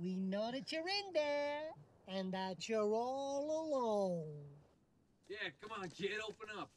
We know that you're in there and that you're all alone. Yeah, come on, kid, open up.